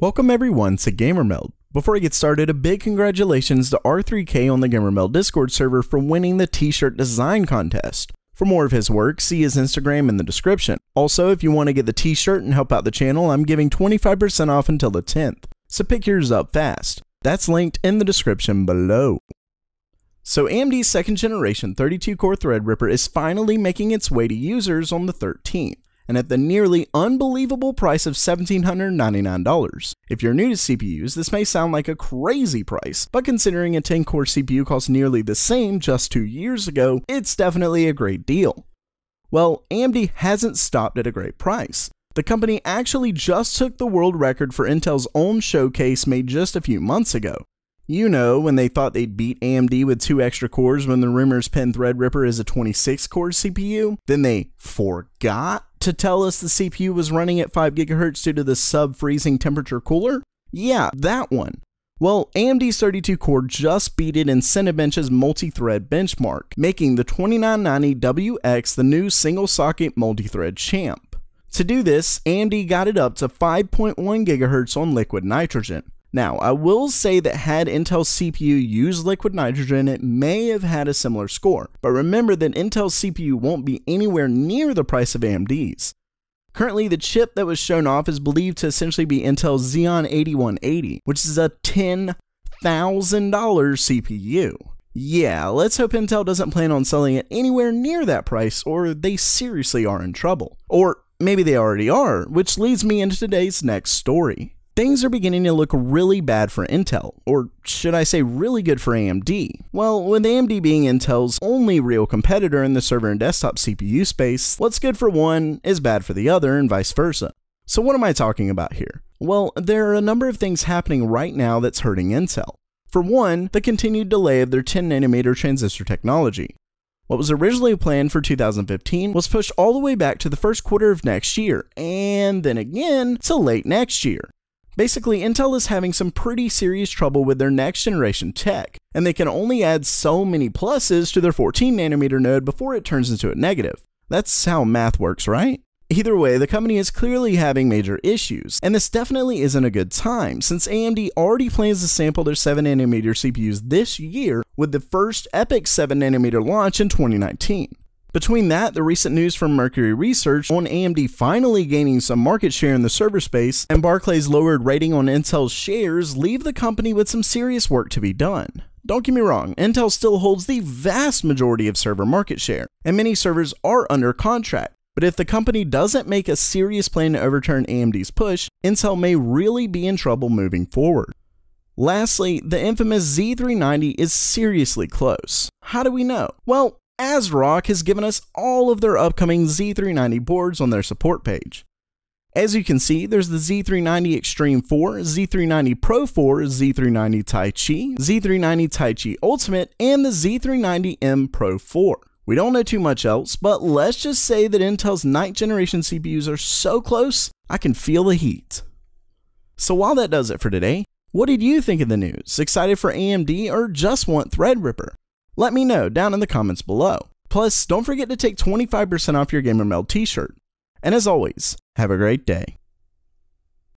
Welcome everyone to GamerMeld. Before I get started, a big congratulations to R3K on the GamerMeld Discord server for winning the t-shirt design contest. For more of his work, see his Instagram in the description. Also, if you want to get the t-shirt and help out the channel, I'm giving 25% off until the 10th, so pick yours up fast. That's linked in the description below. So AMD's second generation 32 core Threadripper is finally making its way to users on the 13th and at the nearly unbelievable price of $1,799. If you're new to CPUs, this may sound like a crazy price, but considering a 10 core CPU cost nearly the same just two years ago, it's definitely a great deal. Well, AMD hasn't stopped at a great price. The company actually just took the world record for Intel's own showcase made just a few months ago. You know, when they thought they'd beat AMD with two extra cores when the rumors pinned Threadripper as a 26 core CPU, then they forgot to tell us the CPU was running at 5 GHz due to the sub freezing temperature cooler? Yeah, that one. Well, AMD's 32 core just beat it in Cinebench's multi thread benchmark, making the 2990WX the new single socket multi thread champ. To do this, AMD got it up to 5.1 GHz on liquid nitrogen. Now, I will say that had Intel's CPU used liquid nitrogen, it may have had a similar score, but remember that Intel's CPU won't be anywhere near the price of AMD's. Currently, the chip that was shown off is believed to essentially be Intel's Xeon 8180, which is a $10,000 CPU. Yeah, let's hope Intel doesn't plan on selling it anywhere near that price, or they seriously are in trouble. Or maybe they already are, which leads me into today's next story things are beginning to look really bad for Intel, or should I say really good for AMD? Well, with AMD being Intel's only real competitor in the server and desktop CPU space, what's good for one is bad for the other and vice versa. So what am I talking about here? Well, there are a number of things happening right now that's hurting Intel. For one, the continued delay of their 10nm transistor technology. What was originally planned for 2015 was pushed all the way back to the first quarter of next year, and then again to late next year. Basically, Intel is having some pretty serious trouble with their next generation tech, and they can only add so many pluses to their 14 nanometer node before it turns into a negative. That's how math works, right? Either way, the company is clearly having major issues, and this definitely isn't a good time, since AMD already plans to sample their 7nm CPUs this year with the first EPYC 7nm launch in 2019. Between that, the recent news from Mercury Research on AMD finally gaining some market share in the server space, and Barclay's lowered rating on Intel's shares leave the company with some serious work to be done. Don't get me wrong, Intel still holds the vast majority of server market share, and many servers are under contract. But if the company doesn't make a serious plan to overturn AMD's push, Intel may really be in trouble moving forward. Lastly, the infamous Z390 is seriously close. How do we know? Well, ASRock has given us all of their upcoming Z390 boards on their support page. As you can see, there's the Z390 Extreme 4, Z390 Pro 4, Z390 Taichi, Z390 Taichi Ultimate, and the Z390M Pro 4. We don't know too much else, but let's just say that Intel's 9th generation CPUs are so close, I can feel the heat. So while that does it for today, what did you think of the news? Excited for AMD or just want Threadripper? Let me know down in the comments below. Plus, don't forget to take 25% off your GamerMeld t-shirt. And as always, have a great day.